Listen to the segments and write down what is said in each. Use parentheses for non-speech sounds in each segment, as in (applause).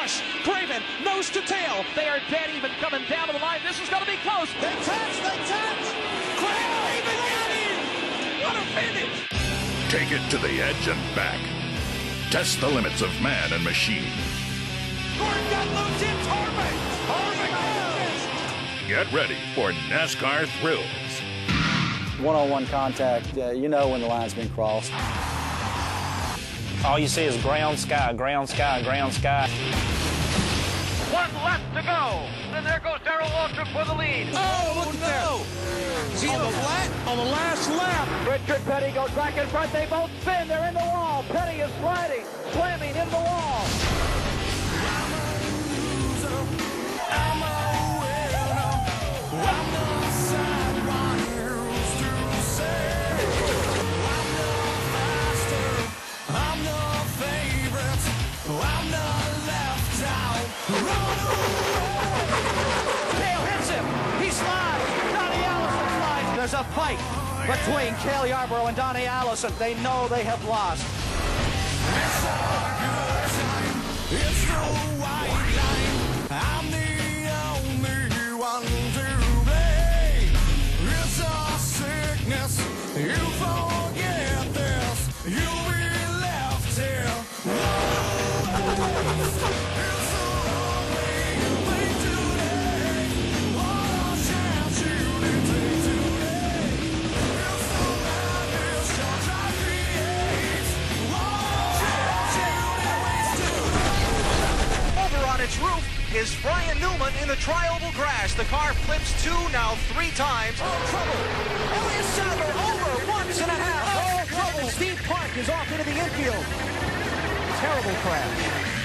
Busch, Craven, nose to tail. They are dead even coming down to the line. This is going to be close. They touch, they touch. Craven got him. What a finish. Take it to the edge and back. Test the limits of man and machine. Gordon got loose in Torben. Torben Get ready for NASCAR thrills. One-on-one contact, uh, you know when the line's been crossed. All you see is ground sky, ground sky, ground sky. One left to go. And there goes Darrell Waltrip for the lead. Oh, look at that. Oh, is he on the flat? On the last lap. Richard Petty goes back in front. They both spin. They're in the wall. Petty is sliding, slamming in the wall. Cale hits him. Donnie Allison. There's a fight between Cale Yarborough and Donnie Allison. They know they have lost. In the tri-oval grass. The car flips two, now three times. Oh, trouble! Elliott Sadler over once and a half. Oh, trouble! Steve Park is off into the infield. Terrible crash.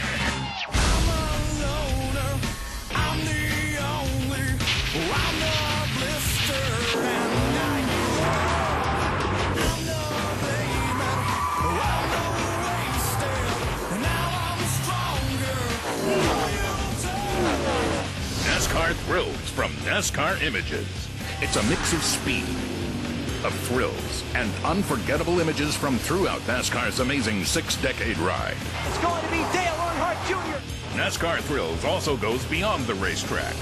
From NASCAR Images. It's a mix of speed, of thrills, and unforgettable images from throughout NASCAR's amazing six-decade ride. It's going to be Dale Earnhardt Jr. NASCAR Thrills also goes beyond the racetrack.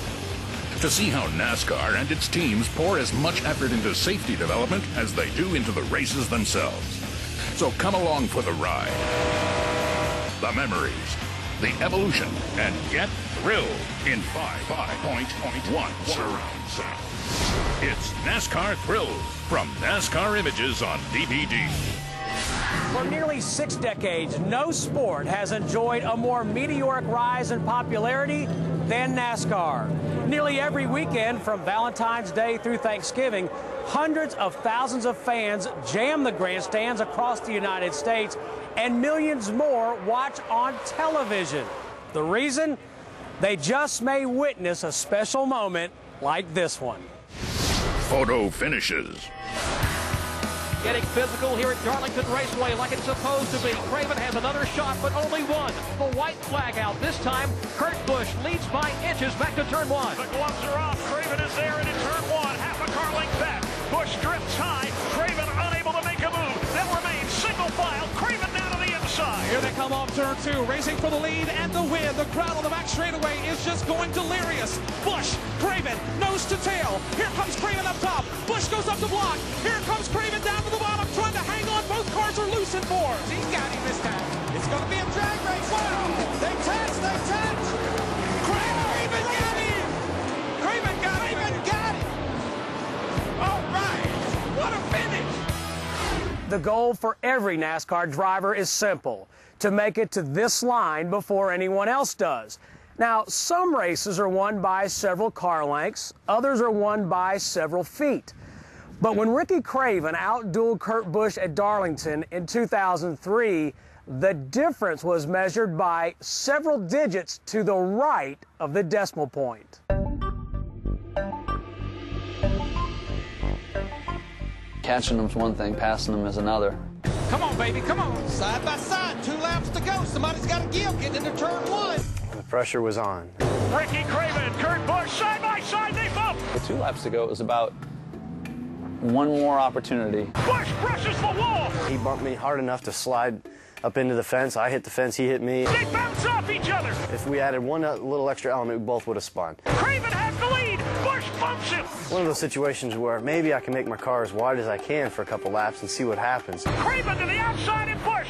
To see how NASCAR and its teams pour as much effort into safety development as they do into the races themselves. So come along for the ride, the memories, the evolution, and get thrilled in 5.1 surround sound. It's NASCAR Thrills from NASCAR Images on DVD. For nearly six decades, no sport has enjoyed a more meteoric rise in popularity than NASCAR. Nearly every weekend, from Valentine's Day through Thanksgiving, hundreds of thousands of fans jam the grandstands across the United States, and millions more watch on television. The reason? They just may witness a special moment like this one. Photo finishes. Getting physical here at Darlington Raceway like it's supposed to be. Craven has another shot, but only one. The white flag out. This time, Kurt Busch leads by inches back to turn one. The gloves are off. Craven is there into turn one. Half a car length back. Busch drifts high. Here they come off turn two, racing for the lead and the win. The crowd on the back straightaway is just going delirious. Busch, Craven, nose to tail. Here comes Craven up top. Busch goes up the block. Here comes Craven down to the bottom, trying to hang on. Both cars are loose in fours. He's got him this time. It's going to be a drag race. Wow! They touch, they touch. Craven got him. Craven got him. Craven got him. All right. What a finish. The goal for every NASCAR driver is simple to make it to this line before anyone else does. Now, some races are won by several car lengths, others are won by several feet. But when Ricky Craven outdueled Kurt Busch at Darlington in 2003, the difference was measured by several digits to the right of the decimal point. Catching them's one thing, passing them is another. Come on, baby, come on. Side by side, two laps to go. Somebody's got to give. Get into turn one. The pressure was on. Ricky Craven Kurt Busch side by side. They bump. With two laps to go, it was about one more opportunity. Busch brushes the wall. He bumped me hard enough to slide up into the fence. I hit the fence, he hit me. They bounce off each other. If we added one uh, little extra element, we both would have spun. Craven has the lead. Busch bumps him. One of those situations where maybe I can make my car as wide as I can for a couple laps and see what happens. Craven to the outside and Busch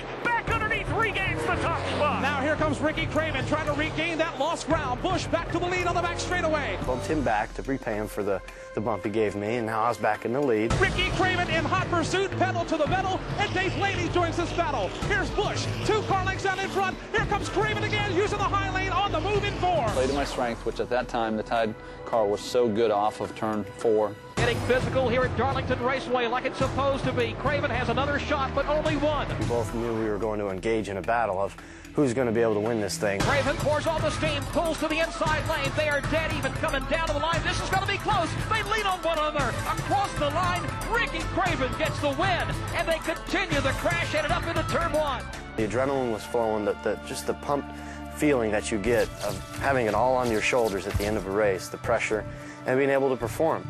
here comes Ricky Craven trying to regain that lost ground. Busch back to the lead on the back straightaway. Bumped him back to repay him for the, the bump he gave me, and now I was back in the lead. Ricky Craven in hot pursuit, pedal to the metal, and Dave Blaney joins this battle. Here's Busch, two car lengths down in front. Here comes Craven again, using the high lane the move in four. Play to my strength, which at that time the Tide car was so good off of turn four. Getting physical here at Darlington Raceway like it's supposed to be. Craven has another shot, but only one. We both knew we were going to engage in a battle of who's going to be able to win this thing. Craven pours all the steam, pulls to the inside lane. They are dead even coming down to the line. This is going to be close. They lean on one another. Across the line, Ricky Craven gets the win, and they continue the crash headed up into turn one. The adrenaline was flowing, the, the, just the pumped feeling that you get of having it all on your shoulders at the end of a race, the pressure, and being able to perform.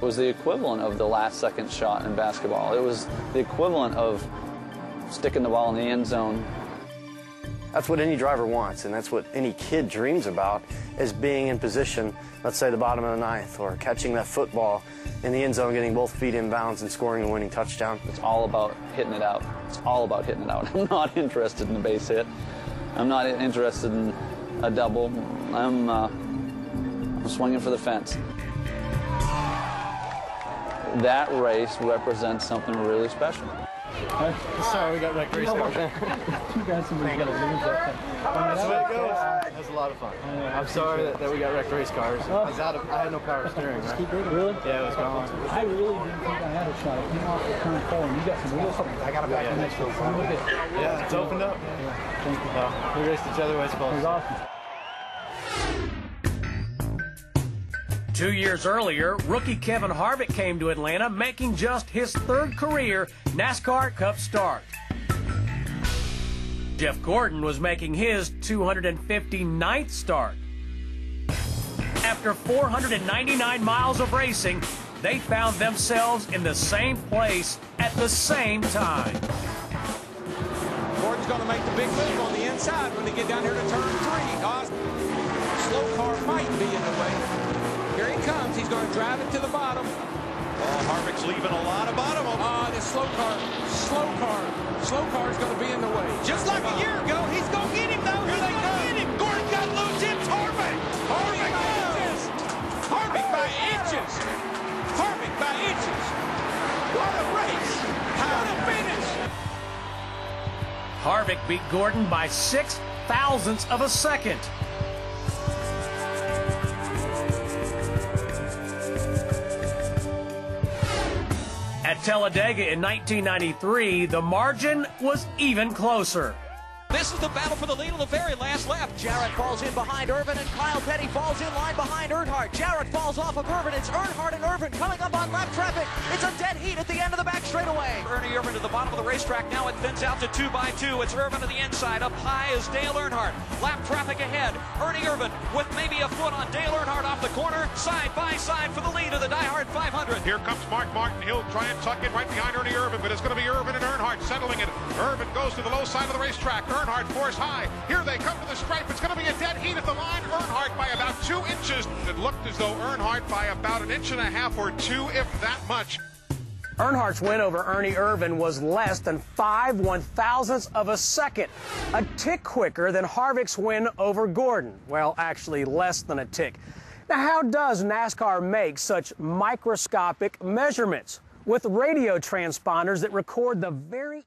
It was the equivalent of the last second shot in basketball. It was the equivalent of sticking the ball in the end zone. That's what any driver wants, and that's what any kid dreams about, is being in position, let's say the bottom of the ninth, or catching that football in the end zone, getting both feet in bounds and scoring a winning touchdown. It's all about hitting it out. It's all about hitting it out. (laughs) I'm not interested in the base hit. I'm not interested in a double. I'm, uh, I'm swinging for the fence. That race represents something really special. Sorry, we got wrecked race cars. you guys somebody's got to lose that thing. That's the way it goes. That was a lot of fun. I'm sorry that, that we got wrecked race cars. Oh. I was out of, I had no power steering. Right? Keep digging. Really? Yeah, it was gone. I really didn't think I had a shot. It came off the turn four, and you got some wheels. I got a back yeah, next to it. Look. Yeah, it's opened up. Yeah, thank you. Well, we raced each other way supposed It was awesome. Two years earlier, rookie Kevin Harvick came to Atlanta, making just his third career NASCAR Cup start. Jeff Gordon was making his 259th start. After 499 miles of racing, they found themselves in the same place at the same time. Gordon's going to make the big move on the inside when they get down here to turn three. Slow car might be in the way. Here he comes. He's going to drive it to the bottom. Oh, Harvick's leaving a lot of bottom. Ah, uh, this slow car, slow car, slow car is going to be in the way. Just like a year ago, he's going to get him though. Here they come. Get him. Gordon got loose. It's Harvick. Harvick by inches. Harvick by inches. Harvick by inches. What a race. What a finish. Harvick beat Gordon by six thousandths of a second. At Talladega in 1993, the margin was even closer. This is the battle for the lead on the very last lap. Jarrett falls in behind Irvan, and Kyle Petty falls in line behind Earnhardt. Jarrett falls off of Irvan. It's Earnhardt and Irvan coming up on lap traffic. It's a dead heat at the end of the back straightaway. Ernie Irvan to the bottom of the racetrack. Now it thins out to two by two. It's Irvan to the inside. Up high is Dale Earnhardt. Lap traffic ahead. Ernie Irvan with maybe a foot on Dale Earnhardt off the corner. Side by side for the lead of the diehard 500. Here comes Mark Martin. He'll try and tuck in right behind Ernie Irvan, but it's going to be Irvan and Earnhardt settling it. Irvan goes to the low side of the racetrack. Earnhardt force high. Here they come to the stripe. It's going to be a dead heat at the line. Earnhardt by about two inches. It looked as though Earnhardt by about an inch and a half or two, if that much. Earnhardt's win over Ernie Irvan was less than five one thousandths of a second, a tick quicker than Harvick's win over Gordon. Well, actually, less than a tick. Now, how does NASCAR make such microscopic measurements? With radio transponders that record the very